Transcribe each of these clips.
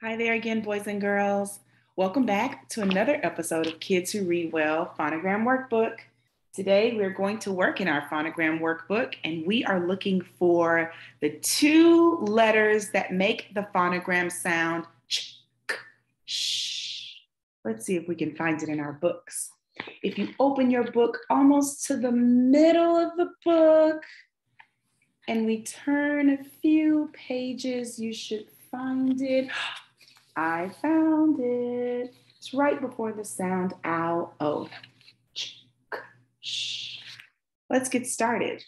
Hi there again, boys and girls. Welcome back to another episode of Kids Who Read Well Phonogram Workbook. Today we're going to work in our phonogram workbook and we are looking for the two letters that make the phonogram sound ch, k, sh. Let's see if we can find it in our books. If you open your book almost to the middle of the book and we turn a few pages, you should find it. I found it. It's right before the sound ow, o. Oh, Let's get started.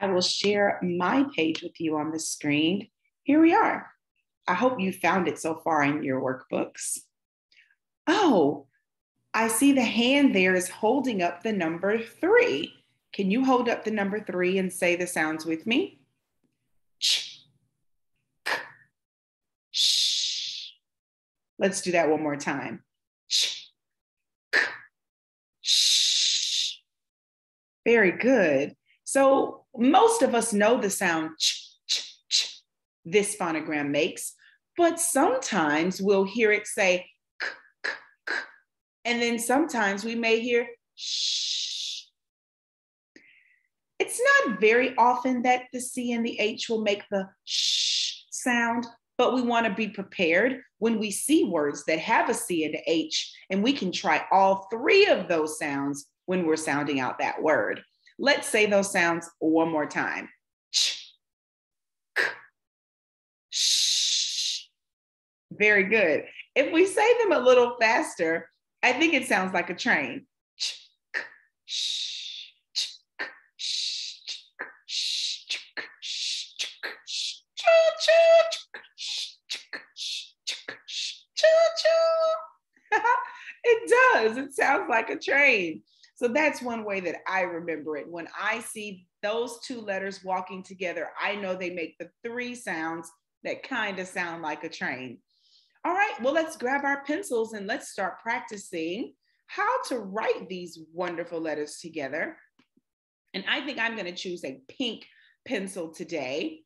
I will share my page with you on the screen. Here we are. I hope you found it so far in your workbooks. Oh, I see the hand there is holding up the number three. Can you hold up the number three and say the sounds with me? Let's do that one more time. Very good. So most of us know the sound this phonogram makes, but sometimes we'll hear it say and then sometimes we may hear shh. It's not very often that the C and the H will make the shh sound, but we want to be prepared when we see words that have a C and a H, and we can try all three of those sounds when we're sounding out that word. Let's say those sounds one more time. Ch, k, sh. Very good. If we say them a little faster, I think it sounds like a train. Does. It sounds like a train. So that's one way that I remember it. When I see those two letters walking together, I know they make the three sounds that kind of sound like a train. All right, well, let's grab our pencils and let's start practicing how to write these wonderful letters together. And I think I'm going to choose a pink pencil today.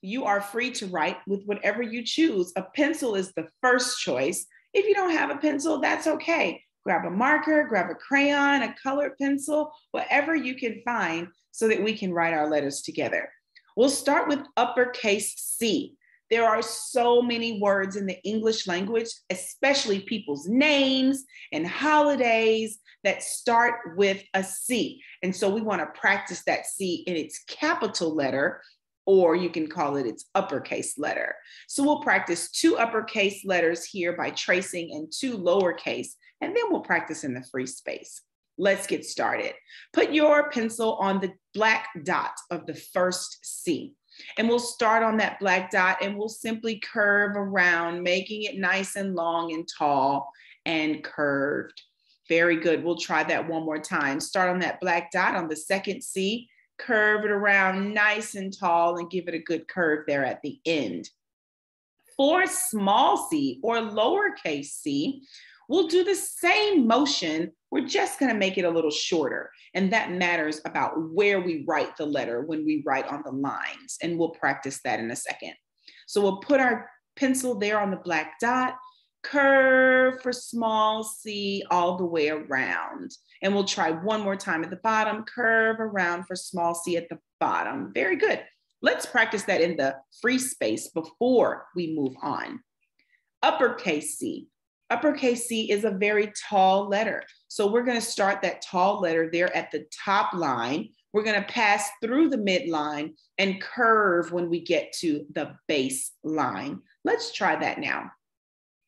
You are free to write with whatever you choose. A pencil is the first choice. If you don't have a pencil, that's okay. Grab a marker, grab a crayon, a colored pencil, whatever you can find so that we can write our letters together. We'll start with uppercase C. There are so many words in the English language, especially people's names and holidays that start with a C. And so we want to practice that C in its capital letter or you can call it its uppercase letter. So we'll practice two uppercase letters here by tracing and two lowercase, and then we'll practice in the free space. Let's get started. Put your pencil on the black dot of the first C. And we'll start on that black dot and we'll simply curve around, making it nice and long and tall and curved. Very good. We'll try that one more time. Start on that black dot on the second C curve it around nice and tall and give it a good curve there at the end. For small c or lowercase c, we'll do the same motion. We're just gonna make it a little shorter. And that matters about where we write the letter when we write on the lines. And we'll practice that in a second. So we'll put our pencil there on the black dot curve for small c all the way around. And we'll try one more time at the bottom, curve around for small c at the bottom. Very good. Let's practice that in the free space before we move on. Uppercase C. Uppercase C is a very tall letter. So we're gonna start that tall letter there at the top line. We're gonna pass through the midline and curve when we get to the base line. Let's try that now.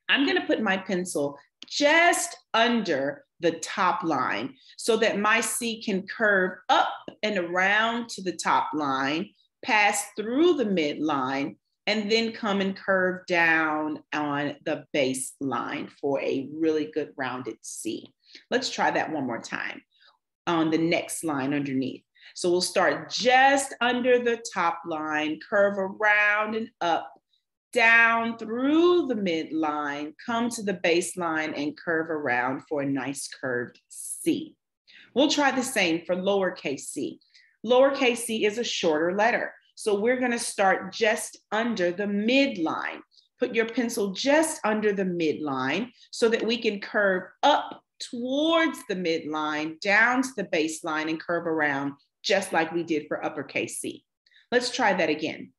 I'm gonna put my pencil just under the top line so that my C can curve up and around to the top line, pass through the midline, and then come and curve down on the base line for a really good rounded C. Let's try that one more time on the next line underneath. So we'll start just under the top line, curve around and up down through the midline, come to the baseline and curve around for a nice curved C. We'll try the same for lowercase c. Lowercase c is a shorter letter. So we're gonna start just under the midline, Put your pencil just under the midline so that we can curve up towards the midline, down to the baseline, and curve around just like we did for uppercase C. Let's try that again.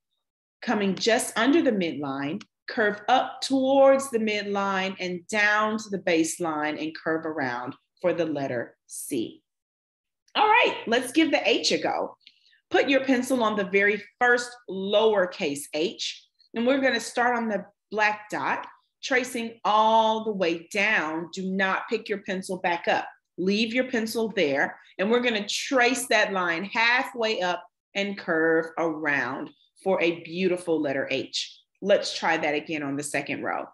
Coming just under the midline, curve up towards the midline and down to the baseline and curve around for the letter C. All right, let's give the H a go. Put your pencil on the very first lowercase h, and we're gonna start on the black dot, tracing all the way down. Do not pick your pencil back up. Leave your pencil there, and we're gonna trace that line halfway up and curve around for a beautiful letter H. Let's try that again on the second row.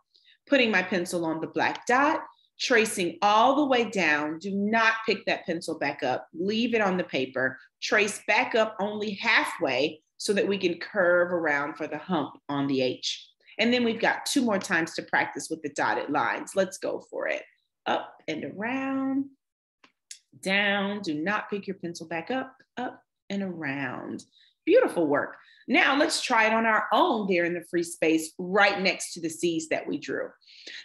Putting my pencil on the black dot, tracing all the way down. Do not pick that pencil back up. Leave it on the paper. Trace back up only halfway so that we can curve around for the hump on the H. And then we've got two more times to practice with the dotted lines. Let's go for it. Up and around, down. Do not pick your pencil back up, up and around. Beautiful work. Now let's try it on our own there in the free space right next to the C's that we drew.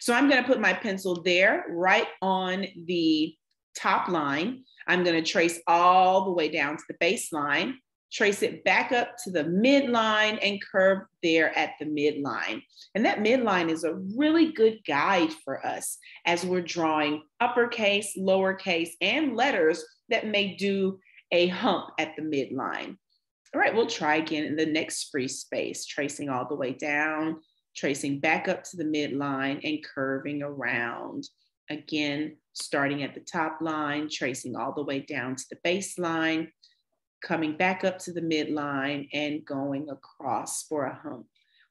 So I'm gonna put my pencil there right on the top line. I'm gonna trace all the way down to the baseline, trace it back up to the midline and curve there at the midline. And that midline is a really good guide for us as we're drawing uppercase, lowercase, and letters that may do a hump at the midline. All right, we'll try again in the next free space, tracing all the way down, tracing back up to the midline and curving around. Again, starting at the top line, tracing all the way down to the baseline, coming back up to the midline and going across for a hump.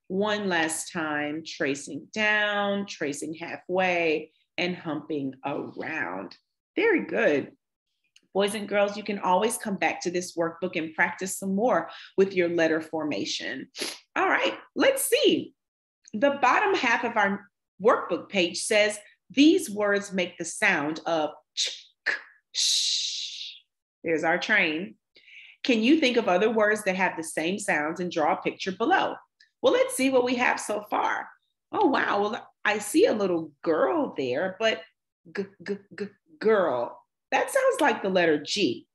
One last time, tracing down, tracing halfway, and humping around. Very good. Boys and girls, you can always come back to this workbook and practice some more with your letter formation. All right, let's see. The bottom half of our workbook page says these words make the sound of ch, sh. There's our train. Can you think of other words that have the same sounds and draw a picture below? Well, let's see what we have so far. Oh, wow. Well, I see a little girl there, but g- g- g- girl. That sounds like the letter G.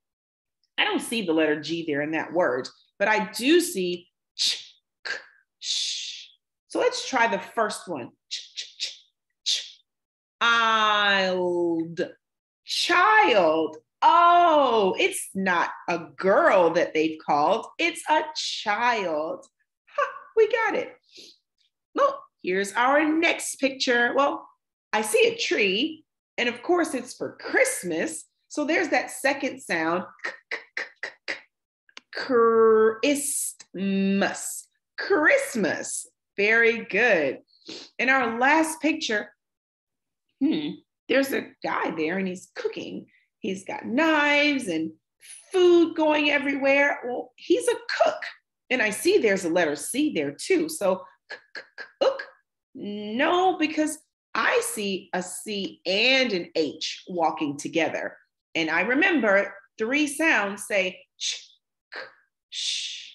I don't see the letter G there in that word, but I do see ch, k, sh. So let's try the first one. Ch, ch, ch, ch. Child. Child. Oh, it's not a girl that they've called, it's a child. Huh, we got it. Well, here's our next picture. Well, I see a tree, and of course, it's for Christmas. So there's that second sound Christmas. Christmas. Very good. In our last picture, hmm, there's a guy there and he's cooking. He's got knives and food going everywhere. Well, he's a cook. And I see there's a letter C there too. So cook. No, because I see a C and an H walking together. And I remember three sounds say ch, k, sh.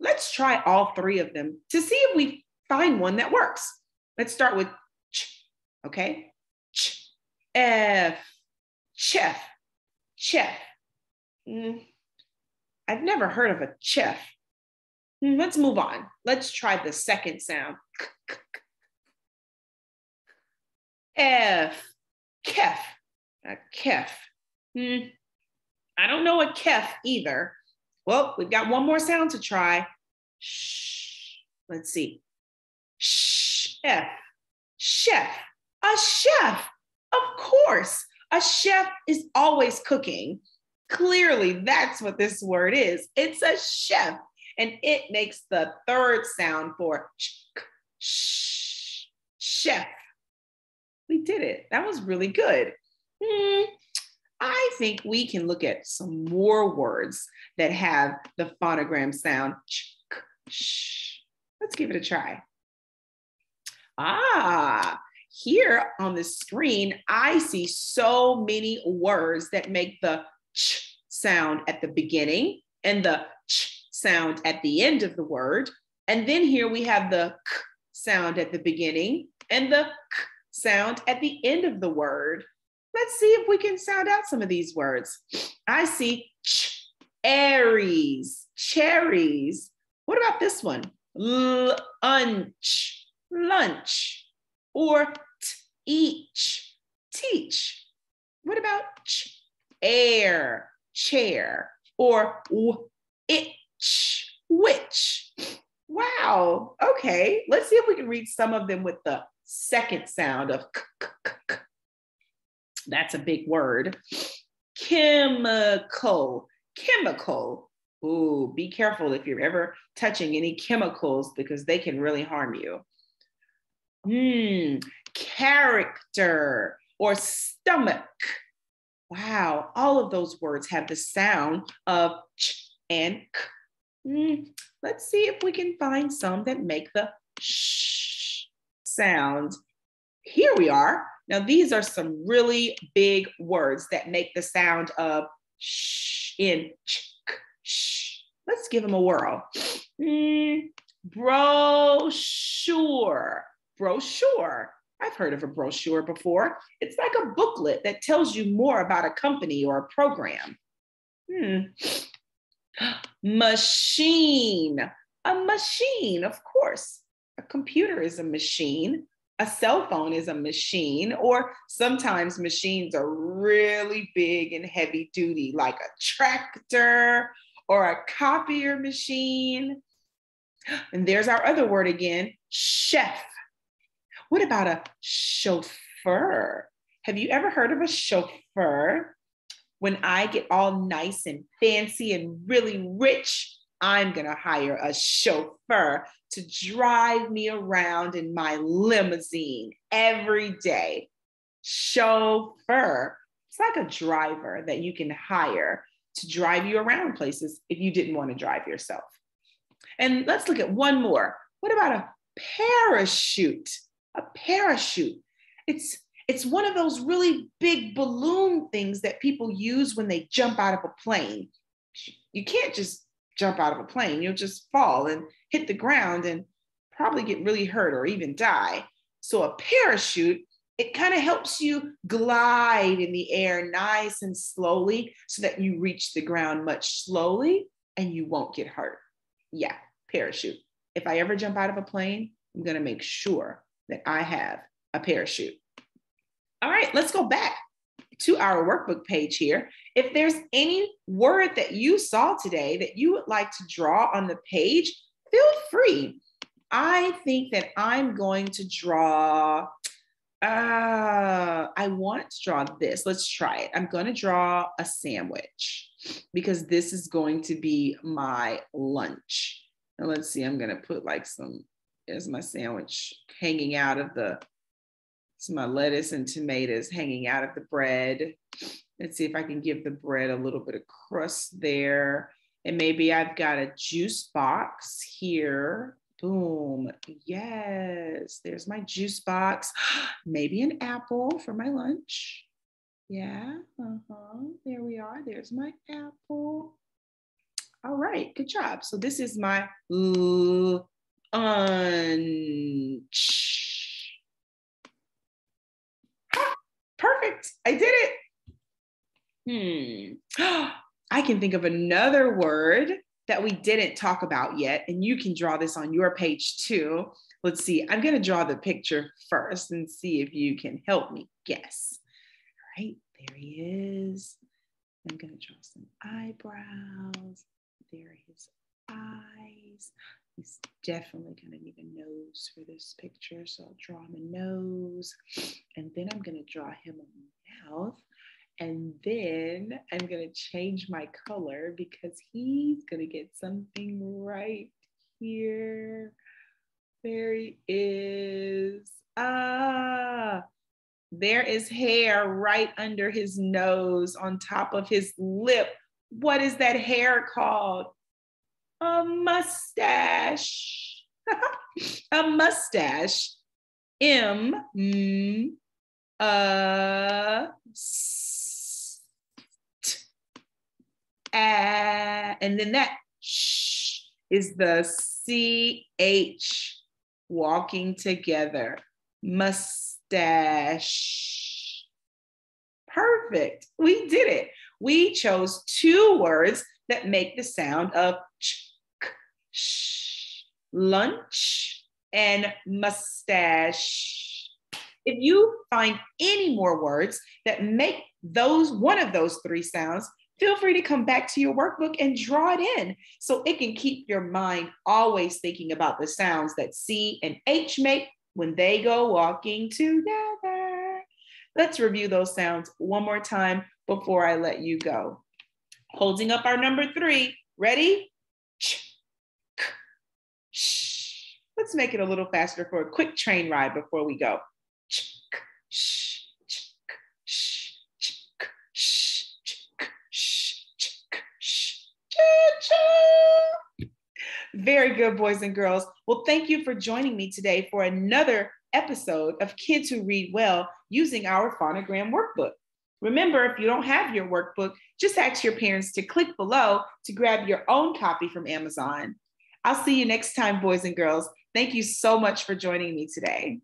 Let's try all three of them to see if we find one that works. Let's start with ch, okay? Ch, F, chef, chef. Mm. I've never heard of a chef. Mm, let's move on. Let's try the second sound. F, kef, a kef. Hmm. I don't know a kef either. Well, we've got one more sound to try. Shh. Let's see. Chef, chef, a chef. Of course, a chef is always cooking. Clearly, that's what this word is. It's a chef, and it makes the third sound for sh, chef. We did it. That was really good. Hmm. I think we can look at some more words that have the phonogram sound. Let's give it a try. Ah, here on the screen, I see so many words that make the ch sound at the beginning and the ch sound at the end of the word. And then here we have the k sound at the beginning and the k sound at the end of the word. Let's see if we can sound out some of these words. I see ch, Aries, cherries. What about this one? Lunch, lunch, or each, teach. What about ch, air, chair, or itch, which? Wow. Okay. Let's see if we can read some of them with the second sound of k, k, k. That's a big word. Chemical, chemical. Ooh, be careful if you're ever touching any chemicals because they can really harm you. Hmm, character or stomach. Wow, all of those words have the sound of ch and k. Mm, let's see if we can find some that make the sh sound. Here we are. Now, these are some really big words that make the sound of sh in ch. Let's give them a whirl. Mm, brochure, brochure. I've heard of a brochure before. It's like a booklet that tells you more about a company or a program. Hmm. Machine, a machine, of course. A computer is a machine. A cell phone is a machine, or sometimes machines are really big and heavy duty, like a tractor or a copier machine. And there's our other word again chef. What about a chauffeur? Have you ever heard of a chauffeur? When I get all nice and fancy and really rich, I'm going to hire a chauffeur to drive me around in my limousine every day. Chauffeur. It's like a driver that you can hire to drive you around places if you didn't want to drive yourself. And let's look at one more. What about a parachute? A parachute. It's it's one of those really big balloon things that people use when they jump out of a plane. You can't just jump out of a plane, you'll just fall and hit the ground and probably get really hurt or even die. So, a parachute, it kind of helps you glide in the air nice and slowly so that you reach the ground much slowly and you won't get hurt. Yeah, parachute. If I ever jump out of a plane, I'm going to make sure that I have a parachute. All right, let's go back to our workbook page here. If there's any word that you saw today that you would like to draw on the page, feel free. I think that I'm going to draw, uh, I want to draw this. Let's try it. I'm going to draw a sandwich because this is going to be my lunch. And let's see, I'm going to put like some, there's my sandwich hanging out of the some my lettuce and tomatoes hanging out of the bread. Let's see if I can give the bread a little bit of crust there. And maybe I've got a juice box here. Boom. Yes, there's my juice box. Maybe an apple for my lunch. Yeah, uh-huh. There we are. There's my apple. All right, good job. So this is my lunch. Perfect. I did it. Hmm. I can think of another word that we didn't talk about yet, and you can draw this on your page too. Let's see. I'm going to draw the picture first and see if you can help me guess. All right, there he is. I'm going to draw some eyebrows. There his eyes. He's definitely gonna need a nose for this picture. So I'll draw him a nose and then I'm gonna draw him a mouth. And then I'm gonna change my color because he's gonna get something right here. There he is. Ah, there is hair right under his nose on top of his lip. What is that hair called? a mustache. a mustache. M, M, uh, and then that sh is the C H walking together. Mustache. Perfect. We did it. We chose two words that make the sound of ch, k, sh, lunch and mustache. If you find any more words that make those one of those three sounds, feel free to come back to your workbook and draw it in so it can keep your mind always thinking about the sounds that C and H make when they go walking together. Let's review those sounds one more time before I let you go. Holding up our number three. Ready? Ch, k, sh. Let's make it a little faster for a quick train ride before we go. Ch, k, sh, ch, k, sh, ch, k, sh, ch, k, sh, ch, k, sh, Very good, boys and girls. Well, thank you for joining me today for another episode of Kids Who Read Well using our phonogram workbook. Remember, if you don't have your workbook, just ask your parents to click below to grab your own copy from Amazon. I'll see you next time, boys and girls. Thank you so much for joining me today.